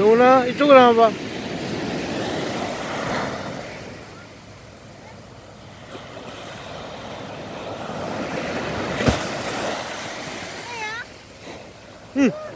Sona, 이쪽으로한번 봐. 응.